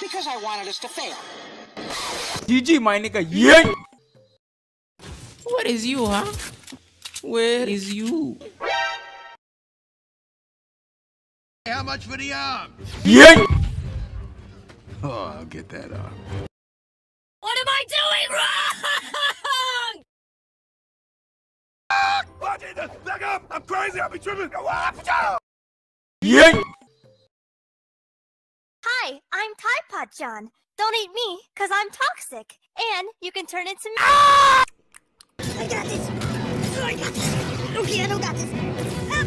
because I wanted us to fail. GG my nigga. Yeah. What is you, huh? Where is you? How much for the arm? Yeah. Oh, I'll get that arm. What am I doing wrong? Ah, back up! I'm crazy! I'll be tripping! Yeah. Hi, I'm Tide Pod John. Don't eat me, cause I'm toxic. And you can turn into me. I got this. I got this. Okay, I don't got this. Ah,